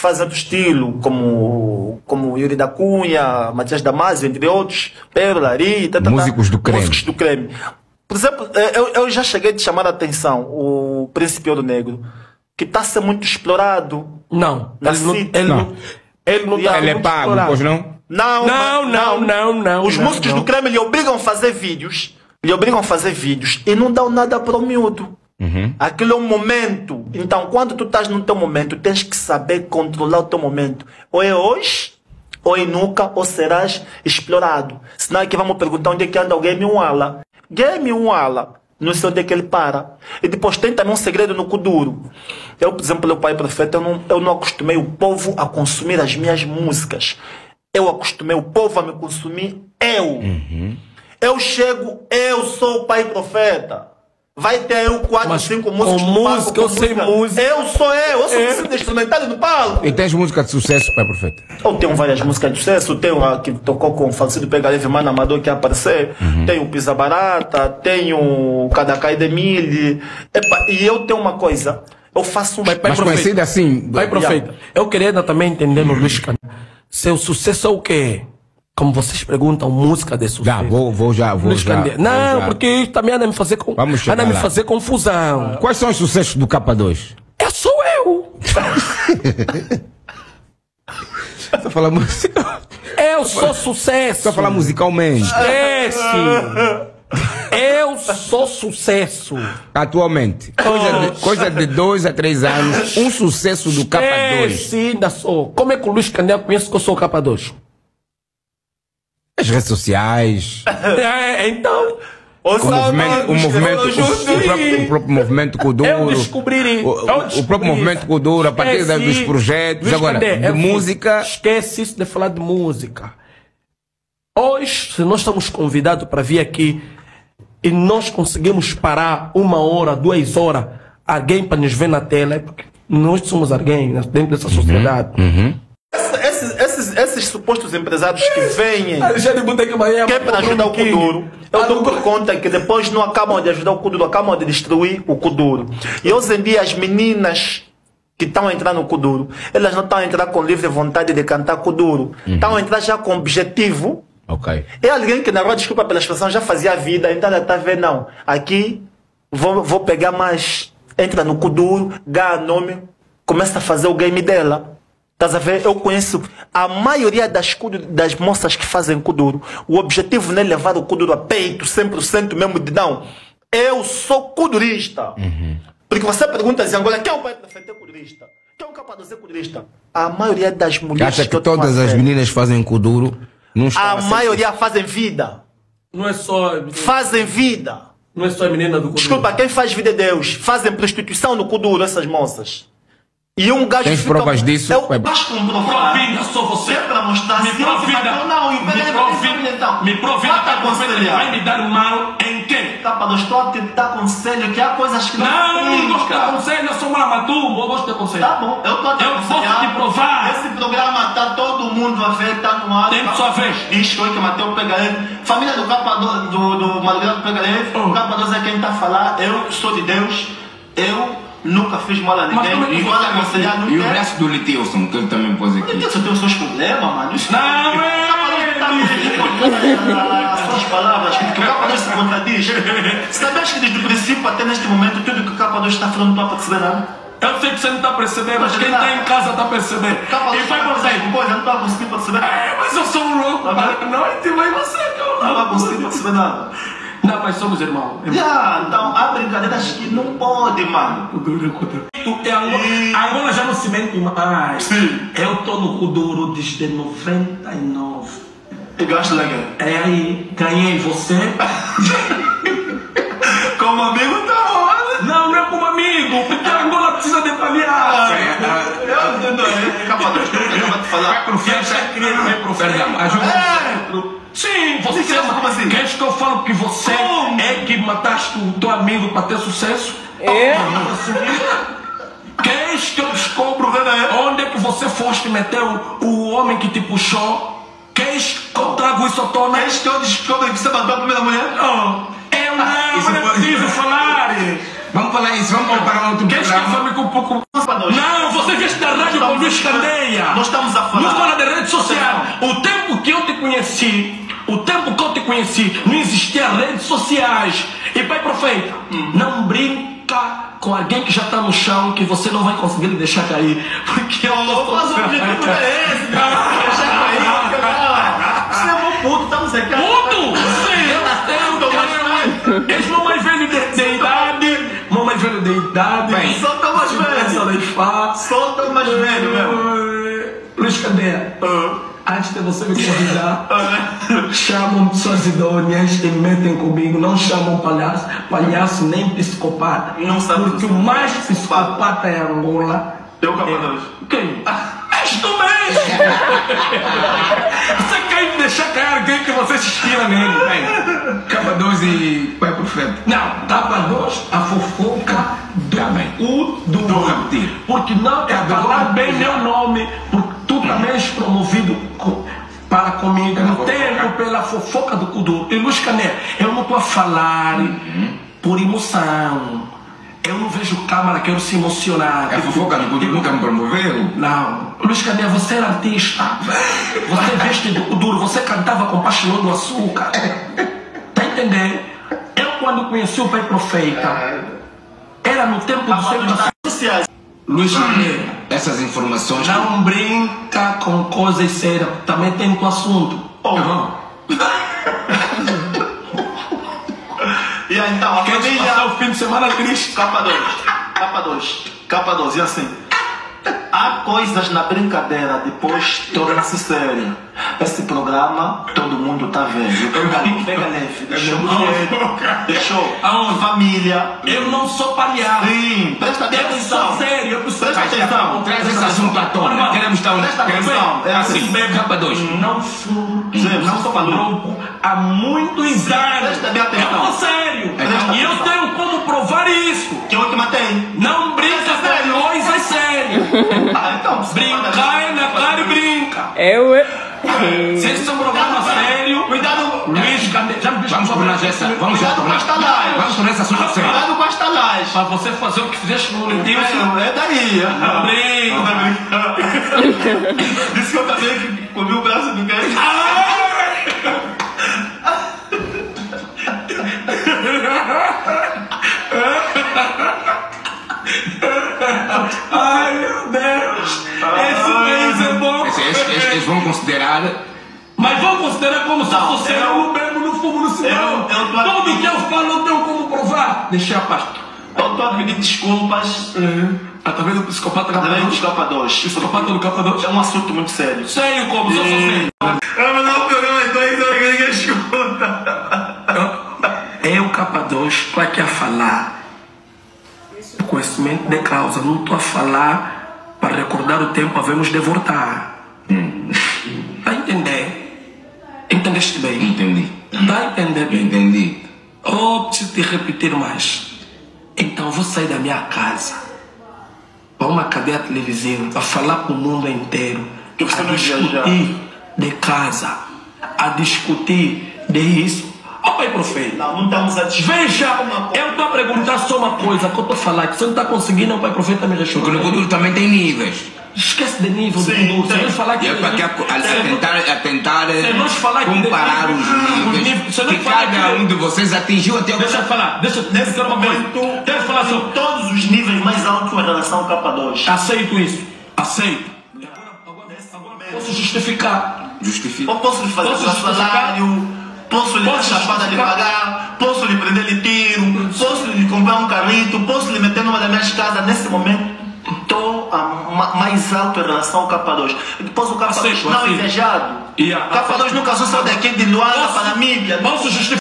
fazem outro estilo, como, como Yuri da Cunha, Matias Damasio, entre outros, Pérola, Ari, tá, tá, tá. Músicos do creme. Músicos do creme. Por exemplo, eh, eu, eu já cheguei de chamar a atenção o Príncipe Ouro Negro, que está a ser muito explorado. Não, Na ele não, City. ele Não. não, ele não tá Ele é muito pago, explorado. pois não? Não, Não, mas- não, não, não, Os não, músicos não. do creme lhe obrigam a fazer vídeos, lhe obrigam a fazer vídeos e não dão nada para o miúdo. Aquilo é um momento. Então, quando tu estás no teu momento, tens que saber controlar o teu momento. Ou é hoje, ou é nunca, ou serás explorado. Senão aqui vamos perguntar onde é que anda o Game Walla. Game Walla. Não sei onde é que ele para. E depois tem também um segredo no Kuduro. Eu, por exemplo, o pai profeta, eu não, eu não acostumei o povo a consumir as minhas músicas. Eu acostumei o povo a me consumir eu. Eu chego, eu sou o pai profeta. Vai ter eu quatro, Mas cinco com músicas no palco, música, eu com sei música. Eu sou eu, eu sou É. é. instrumental no palco. E tens música de sucesso, pai profeta? Eu tenho várias músicas de sucesso, tenho a que tocou com o falecido Pegaleve Mano Amador que ia aparecer, tenho Pisa Barata, tenho Cadacai de Mille. Epa, e eu tenho uma coisa, eu faço um... Mas, pai Mas profeta, conhecida assim. pai profeta, eu queria também entender no Luiz Can. Seu sucesso é o quê? Como vocês perguntam, música de sucesso. Já, vou, vou já, vou já. Vou Não, já. porque isso também anda a me fazer, com, anda a me fazer confusão. Quais são os sucessos do K2? É sou eu. Só falar música. Eu sou sucesso. Só falar musicalmente. Esquece. Eu sou sucesso. Atualmente. Coisa de, coisa de dois a três anos. Um sucesso do K2. Esquece, ainda sou. Como é que o Luiz Candé conhece que eu sou capa 2? As redes sociais. É, então, O só movimento, o movimento, o, o próprio, o próprio movimento Kuduro. Eu descobri. O, o- o próprio movimento. Kuduro, a partir Esquece. dos projetos. Agora, Candé, de música. Esquece isso de falar de música. Hoje, se nós estamos convidados para vir aqui e nós conseguimos parar uma hora, duas horas, alguém para nos ver na tela, é porque nós somos alguém né, dentro dessa sociedade. Esses, esses, esses supostos empresários que vêm Alexandre Bahia. que é para ajudar o Kuduro. Eu dou por conta que depois não acabam de ajudar o Kuduro, acabam de destruir o Kuduro. E hoje em dia as meninas que estão a entrar no Kuduro, elas não estão a entrar com livre vontade de cantar Kuduro. Estão a entrar já com objetivo. Ok. É alguém que na rua, desculpa pela expressão, já fazia a vida, então ela está a ver, não. Aqui vou, vou pegar mais, entra no Kuduro, ganha nome, começa a fazer o game dela. Estás a ver? Eu conheço a maioria das, das moças que fazem Kuduro. O objetivo não é levar o Kuduro a peito, 100% mesmo de não. Eu sou Kudurista. Porque você pergunta assim, agora, quem é o pai é Kudurista? Quem é o capa é Kudurista? A maioria das mulheres Acha que eu tô todas as meninas fazem Kuduro? Não A a maioria fazem vida. Não é só. Fazem vida. Não é só a menina do Kuduro. Desculpa, quem faz vida é Deus. Fazem prostituição no Kuduro, essas moças. E um gajo Tens fica- provas disso? Eu acho que comprovar. Provida, sou você. É pra mostrar. Me Se não provida. Não, me provida. então. Me provida. Profeta, ele conselho. vai me dar mal em quê? Capa do estou a te dar conselho que há coisas que não Não, não gosto de conselho, eu sou maramatumbo, eu gosto de conselho. Tá bom, eu tô a te Eu aconselhar. posso te provar. Esse programa tá todo mundo a ver, tá no ar. Tem que só ver. Diz que Mateu Pegaleve. Família do capa do, do, do Malgrado Pegaleve. Hum. O capa 2 é quem tá a falar. Eu sou de Deus. Eu nunca fiz mal a Mas ninguém. que E olha, você- aconselhar não E o braço do Litilson, que ele também pôs aqui. Você tem os seus problemas, mano. Isso Não, é. é. As suas palavras, que o capa 2 se contradiz. Sabias que desde o princípio até neste momento, tudo que o capa 2 está falando não está a perceber nada? Eu sei que você não está percebendo, mas quem está em casa está percebendo. Capa E 2 vai. Pois, eu não estou a conseguir perceber. É, mas eu sou um louco. Tá À noite, mas você que eu Não estou a conseguir perceber nada. Não, mas somos irmãos. Já, então há brincadeiras que não pode, mano. Tu- é Angola, Angola já não se mente mais. Sim. Eu estou no Kuduro desde 99. E gasto legal. É aí, ganhei você. Como amigo, tá on. Não, não é como amigo, porque a Angola precisa de palhaço. Eu entendo aí. Capa 2, eu vou te falar. Profeta, Perdão, ajuda. É. Sim, você como assim? Queres que eu falo que você Como? é que mataste o teu amigo para ter sucesso? É? Queres que eu descubro onde é que você foste meter o, o homem que te puxou? Queres que eu trago isso à tona? Queres que eu descubra que você matou a primeira mulher? Não, eu não, Isso eu não preciso falar. Vamos falar isso, vamos preparar outro Queres que programa. fale com um pouco... Capa 2. Não, você veste da rádio com Luís Candeia. Nós estamos a falar. Não fala da rede social. O tempo que eu te conheci, o tempo que eu te conheci, não existia redes sociais. E pai profeta, não brinca com alguém que já está no chão que você não vai conseguir deixar cair. Porque eu Ô, Mas o objetivo não é esse, cara. Deixa cair. Você é um puto, estamos aqui. Puto! Sim, eu tenho. És meu mais velho de, de idade. Meu mais velho de idade. Bem, Só tá mais velho. Só tá mais velho mesmo. Luiz Candeia, antes de você me convidar, chamam pessoas idôneas e metem comigo, não chamam palhaço, palhaço nem psicopata. Não sabe Porque o mais psicopata é Angola. Eu, Capa 2. Quem? És tu mesmo! você quer me deixar cair alguém que você se inspira nele, velho? Capa 2 e pai profeta. Não, tapa dois, a fofoca do Tá bem. cu do repetir. Porque não é falar bem meu nome, porque és promovido para comigo no tempo pela fofoca do do. E Luz Cané, eu não estou a falar Uhum. por emoção. Eu não vejo câmara, quero se emocionar. É Tipo, fofoca, não tipo, nunca me promoveu. não, Luiz Cadê, você era artista. Você veste do duro, você cantava com Pastelão do Açúcar. Tá entendendo? Eu, quando conheci o Pai Profeta, era no tempo do seu. Luiz Cadê, Essas informações. não brinca com coisas sérias, também tem o assunto. Oh. E aí, então, a Quer família... passar o fim de semana triste? Capa 2. Capa 2. Capa 2. E assim. Há coisas na brincadeira, depois torna-se sério. Esse programa, todo mundo tá vendo. Pega, pega leve. Deixou. Deixou. Aonde? Família. Eu não sou palhaço. Sim, presta bem Eu atenção. sou sério, eu preciso Presta atenção. Traz esse assunto à tona. Queremos estar Presta queremos- atenção. É assim. Capa 2. Não fumo, Sim, não sou maluco há muitos anos. Presta bem atenção. Eu sou sério. Presta E eu atenção. tenho como provar isso. Que eu te matei. Não brinca com nós, é sério. Ah, então. Brincar é na cara e brinca. Eu. Se esse é um programa sério, Cuidado. Luiz, Vamos tornar essa. Vamos Cuidado com tornar. live. Vamos tornar esse assunto sério. Cuidado com esta laje. Pra você fazer o que fizeste no Lentilson. É daí. Não brinca. Disse que eu também comi o braço do cara. Ai, vão considerar. Mas vamos considerar como se Não, fosse eu- eu não bebo, não fumo, não. Eu- eu tô aqui- Tudo que eu falo eu tenho como provar. Deixa a paz. Eu tô a pedir desculpas. Ah, tá vendo o psicopata capa dos 2? capa 2. Psicopata do capa 2? É um assunto muito sério. Sério como? Só sou sério. Eu vou dar um programa que ninguém escuta. Eu, capa 2, tô aqui a falar. Conhecimento de causa. Não tô a falar para recordar o tempo, havemos de voltar. Tá entendendo? Entendeste bem? Entendi. Tá entendendo bem? Entendi. Oh, preciso te repetir mais. Então vou sair da minha casa para uma cadeia televisiva para falar para o mundo inteiro. Que você a não discutir de casa, a discutir de isso. Ó, pai profeta. Não, não estamos a discutir. Veja, eu estou a perguntar só uma coisa que eu estou a falar, que você não está conseguindo, o pai profeta me Porque no futuro também tem níveis. Esquece de nível Sim, do mundo. Tem. vai falar que. É para que a, a, tentar, a tentar Se nós comparar os níveis se nós que cada um de vocês atingiu até Deixa eu agora. falar, deixa eu Nesse coisa. momento, eu falar só. todos os níveis mais altos em relação ao capa 2. Aceito isso. Aceito. Momento. Posso justificar. Justifica. Eu posso lhe fazer Posso justificar? salário, posso lhe dar chapada de pagar, posso lhe prender lhe tiro, posso lhe comprar um carrito, posso lhe meter numa das minhas casas. Nesse momento, estou a ma- mais alto em relação ao capa 2. Depois o capa 2 Aceito, não aceito. invejado. Yeah, capa 2 nunca só saiu daqui de Luanda para Namíbia. Posso justificar.